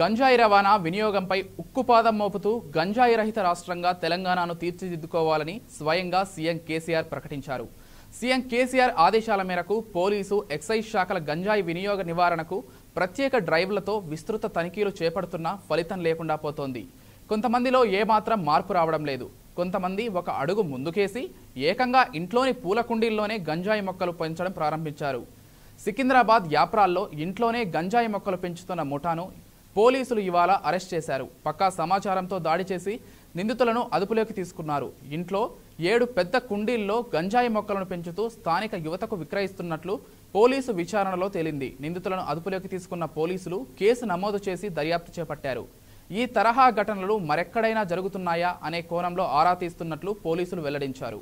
గంజాయి రవాణా వినియోగంపై ఉక్కుపాదం మోపుతూ గంజాయి రహిత రాష్ట్రంగా తెలంగాణను తీర్చిదిద్దుకోవాలని స్వయంగా సీఎం కేసీఆర్ ప్రకటించారు. సీఎం కేసీఆర్ ఆదేశాల మేరకు పోలీసు ఎక్సైజ్ శాఖల గంజాయి వినియోగ నివారణకు ప్రత్యేక డ్రైవ్లతో విస్తృత తనిఖీలు చేపడుతున్నా ఫలితం లేకుండా పోతోంది. కొంతమందిలో ఏమాత్రం మార్పు రావడం లేదు. కొంతమంది ఒక అడుగు ముందుకేసి ఏకంగా ఇంట్లోని పూల కుండీల్లోనే గంజాయి మొక్కలు పెంచడం ప్రారంభించారు. సికింద్రాబాద్ యాప్రాల్లో ఇంట్లోనే గంజాయి మొక్కలు పెంచుతున్న ముఠాను పోలీసులు ఇవాళ అరెస్ట్ చేశారు. పక్కా సమాచారంతో దాడి చేసి నిందితులను అదుపులోకి తీసుకున్నారు. ఇంట్లో ఏడు పెద్ద కుండీల్లో గంజాయి మొక్కలను పెంచుతూ స్థానిక యువతకు విక్రయిస్తున్నట్లు పోలీసు విచారణలో తేలింది. నిందితులను అదుపులోకి తీసుకున్న పోలీసులు కేసు నమోదు చేసి దర్యాప్తు చేపట్టారు. ఈ తరహా ఘటనలు మరెక్కడైనా జరుగుతున్నాయా అనే కోణంలో ఆరా తీస్తున్నట్లు పోలీసులు వెల్లడించారు.